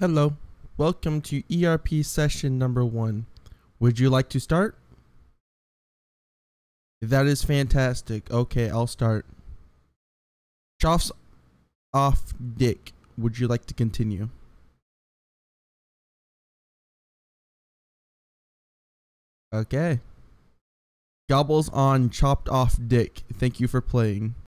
Hello, welcome to ERP session number one. Would you like to start? That is fantastic. Okay, I'll start. Chops off dick. Would you like to continue? Okay. Gobbles on chopped off dick. Thank you for playing.